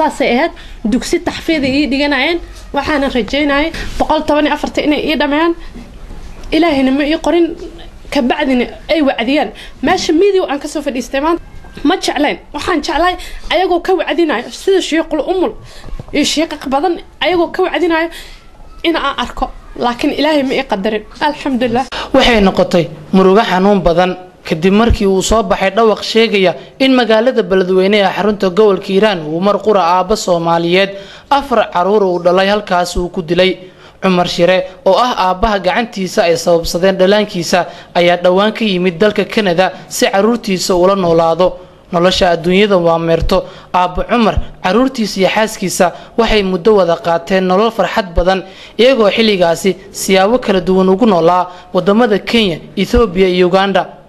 saasay ahayd dugsi taxfiida ii dhiganayeen waxaana rajeynayay boqol toban iyo afarta inay ii dhameeyaan. Ilaahayna ma ii qorin kabacdina ay wacdiyaan. Meesha midiw aan ka soo fadhiistay maanta ma jeclayn. Waxaan jeclahay ayagoo ka wacdinayo sida shiiqul umul iyo shiiqaq badan ayagoo ka wacdinayo in aan arko laakiin ilaahay ma ii qadarin. Alxamdulilah waxay noqotay murugo xanuun badan kadib markii uu soo baxay dhawaq sheegaya in magaalada beledweyne ee xarunta gobolka hiiraan uu mar qura aabba soomaaliyeed. Afar carruur uu dhalay halkaas uu ku dilay. Cumar shire oo ah aabbaha gacantiisa ay sababsadeen dhallaankiisa ayaa dhowaan ka yimid dalka kanada si caruurtiisa ula noolaado. Nolosha adduunyada waa meerto. Aabbo cumar caruurtiisa iyo xaaskiisa waxay muddo wada qaateen nolol farxad badan iyagoo xilligaasi siyaabo kala duwan ugu noolaa waddamada kenya ethoobiya iyo uganda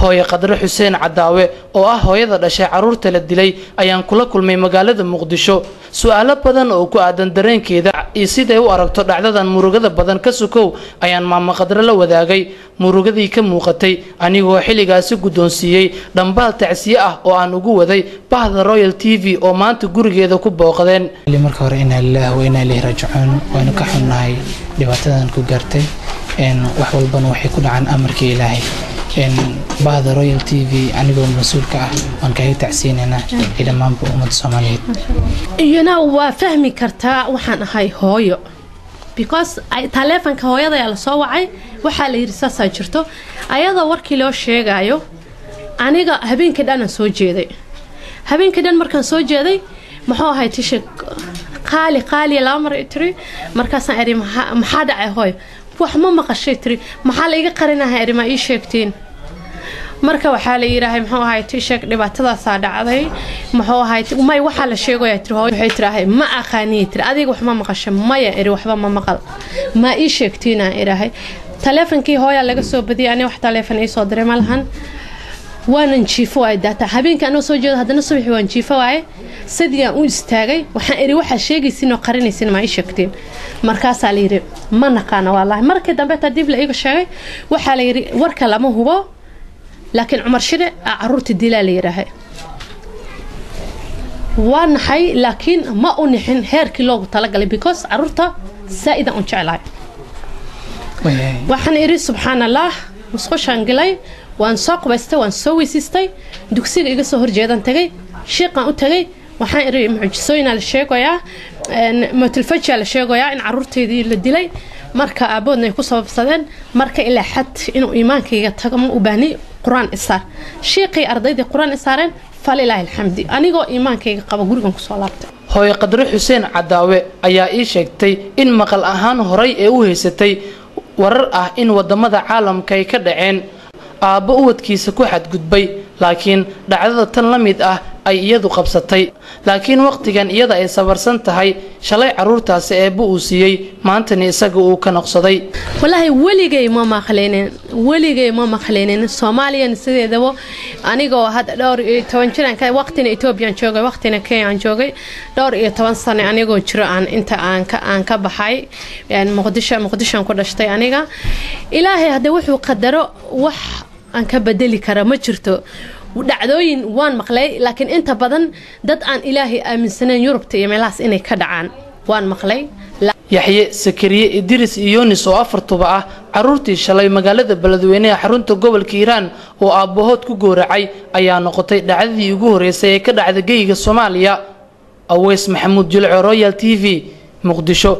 hooye qadre xuseen cadaawe oo ah hooyada dhashay carruurta la dilay ayaan kula kulmay magaalada muqdisho. Su'aalo badan oo ku aadan dareenkeeda iyo siday u aragto dhacdadan murugada badan ka sukow ayaan maamo qadre la wadaagay. Murugadii ka muuqatay anigoo xilligaasi guddoonsiiyey dhambaal tacsiye ah oo aan ugu waday bahda royal t v oo maanta gurigeeda ku booqdeen. Marka hore inaa lilaah wa inaa ileyhi raajicuun waynu ka xunnahay dhibaatadan ku gaartay wax walbana waxay ku dhacaan amarkii ilaahay bahda royal t v anigoo mas'uulka ah waan kaga tacsiinaynaa iyo ummadda soomaaliyeed. Iyana waa fahmi kartaa waxaan ahay hooyo. Because taleefonka hooyada ayaa la soo wacay waxaa la yidhi saasaa jirto. Ayadoo warkii loo sheegayo aniga habeenkii dhanaan soo jeeday. Habeenkii dhan markaan soo jeeday muxuu ahay tisha qaali qaaliya laba tiri markaasaan eri maxaa dhacay hooyo? Wax ma maqashay tiri maxaa la iga qarinaha eri ma ii sheegtiin marka waxaa la yidhaahay muxuu ahay tisheeg dhibaatadaasaa dhacday. Muxuu ahay may waxaa la sheegaya tiri waxay tiraahay ma aqaaniye tiri adiga wax ma maqashay maya eri waxba ma maqal. Ma ii sheegtiinaa idhaahay taleefonkii hooyaa laga soo badiyay ani wax taleefon ii soo diray ma waanan jiifo waaye daata habeenkii anoo soo jeedo haddana subaxii waan jiifo waaye sidii aan u istaagay waxaan iri waxaa sheegaysin oo qarinaysin ma ii sheegtiin. Markaasaa la yidhi ma naqaana wallaahi. Markii dambe taa dib la iiga sheegay waxaa la yidhi warka lama hubo laakiin cumar shire carruurta dilaa la yidhaahay waa naxay laakiin ma u nixin heerkii loogu talagalay because carruurta saa-idan u jeclahay. Waxaan idhi subxaan allah musqushaan galay waan soo qubaystay waan soo weysiistay dugsiga iga soo horjeedan tagay shiiqaan u tagay. Waxaan idhi mucjisooyinaa la sheegayaa motilfajaa la sheegayaa in caruurteydii la dilay marka aaboodna ay ku sababsadeen marka ilaa xad inuu iimaankayga tago ma u baahni qur'aan isaar shiiqii ardaydii qur'aan isaareen falilaahi alxamdi. Anigoo iimaankayga qaba gurigan ku soo laabtay. Hooye qadre xuseen cadaawe ayaa ii sheegtay in maqal ahaan horay ee u haysatay warar ah in waddamada caalamka ay ka dhaceen. Aabbo uwadkiisa ku xadgudbay laakiin dhacdada tan la mid ah ay iyadu qabsatay. Laakiin waqtigan iyada ay sabarsan tahay shalay caruurtaasi eebba uu siiyey maantana isaga uu ka noqsaday. Walaahi weligay ma maqleynin weligay ma maqleynin soomaaliyan sideedaba anigoo hadda dhowr iyo toban jiraan waqtina ethoobiyan joogay waqtina kenyaan joogay dhowr iyo toban sano anigoo jiro aan inta aan ka baxay muqdisho muqdishoan ku dhashtay aniga. Ilaahay haddee wuxuu qadaro wax aan ka bedeli kara ma jirto dhacdooyin waan maqlay laakiin inta badan dad aan ilaahay aaminsaneyn yurubta iyo meelahaas inay ka dhacaan. Waan maqlay yaxye sakariye idris iyo yunis oo afartuba ah caruurtii shalay magaalada beledweyneha xarunta gobolka hiiraan oo aabbahood ku gooracay ayaa noqotay dhacdadii ugu horeysay ee ka dhacda geyga soomaaliya. Aweys maxamuud jilco royal t v muqdisho